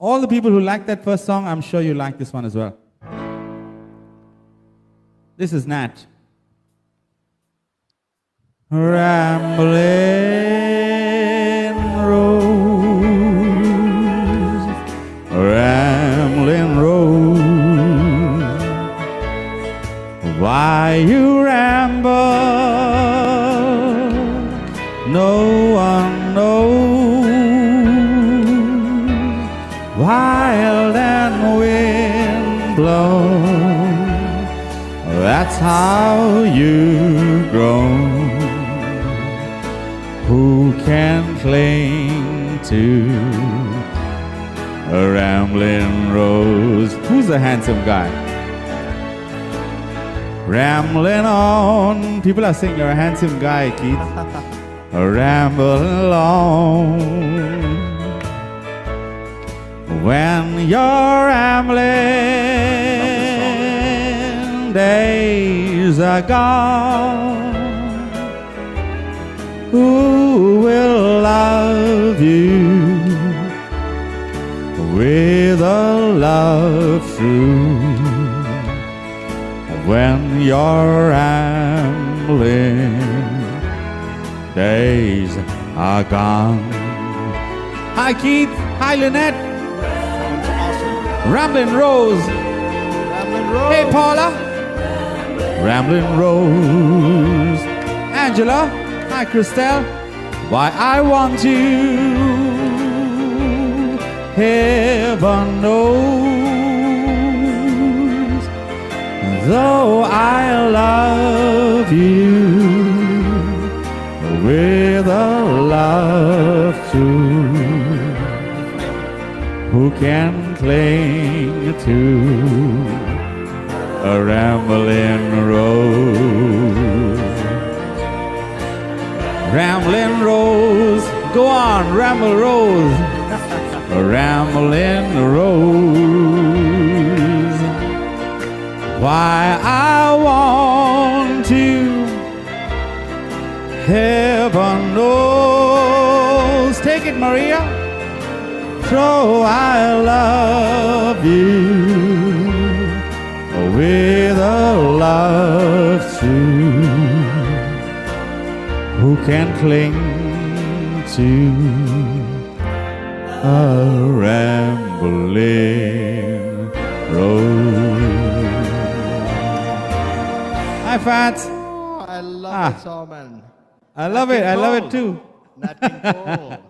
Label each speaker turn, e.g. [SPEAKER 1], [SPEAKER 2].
[SPEAKER 1] All the people who like that first song, I'm sure you like this one as well. This is Nat. Rambling rose, rambling rose, why you blown, that's how you grow who can cling to a rambling rose? Who's the handsome guy? Rambling on. People are saying you're a handsome guy, Keith. Ramble along. When you're rambling, days are gone who will love you with a love true when you're rambling days are gone. Hi keith. Hi lynette
[SPEAKER 2] awesome.
[SPEAKER 1] rambling rose.
[SPEAKER 2] Ramblin' Rose.
[SPEAKER 1] hey paula. Rambling rose. Angela. Hi christelle. Why i want you. Heaven knows. Though i love you with a love too who can cling to a rambling rose. Rambling rose, go on, ramble rose. A rambling rose. Why I want to, heaven knows. Take it, Maria. So I love you with a love true who can cling to a rambling rose. Hi, Fats.
[SPEAKER 2] Oh, I love
[SPEAKER 1] Ah.
[SPEAKER 2] song, man.
[SPEAKER 1] I love it. I love it too.
[SPEAKER 2] Nat King Cole.